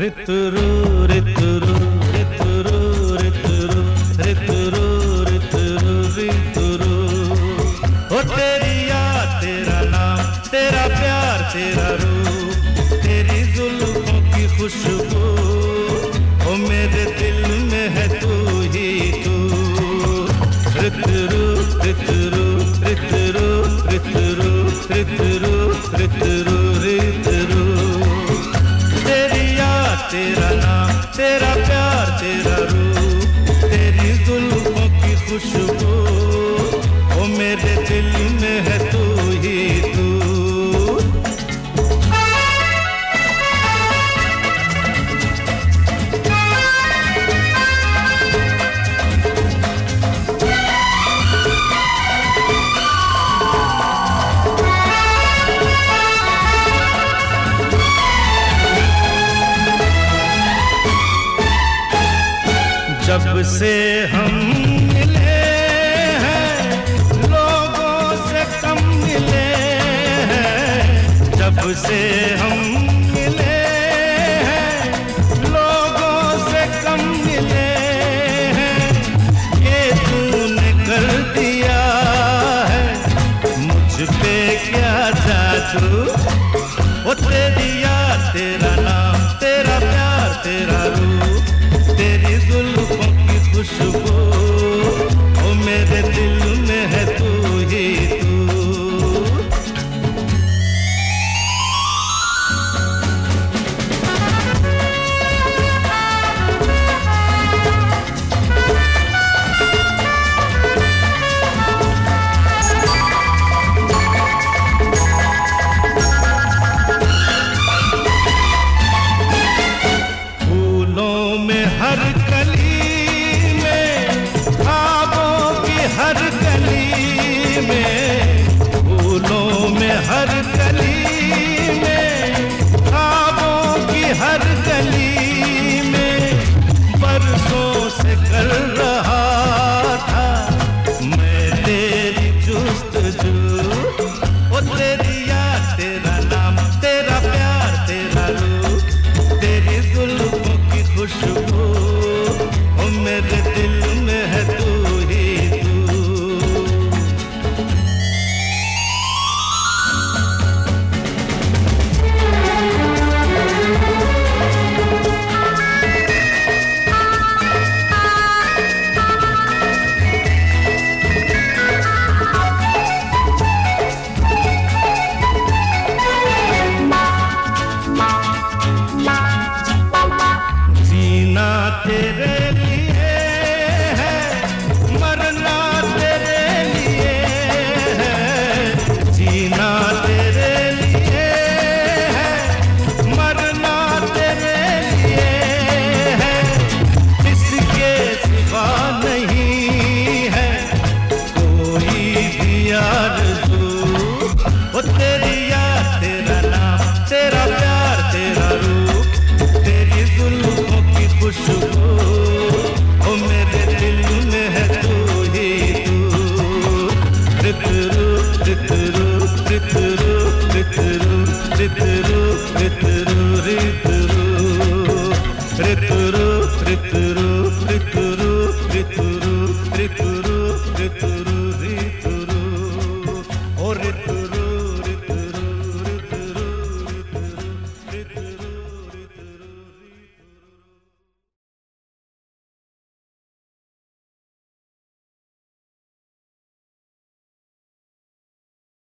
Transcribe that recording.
ऋतुरु ऋतुरु ऋतुरु ऋतुरु ऋतुरु ऋतुरु ऋतुरु। ओ तेरी याद, तेरा नाम, तेरा तेरी की मेरे दिल में है ही तू। तेरा नाम तेरा प्यार तेरा रूप तेरी जुल्फों की खुशबू ओ मेरे दिल जब से हम मिले हैं लोगों से कम मिले हैं जब से हम Khalil. तेरे लिए with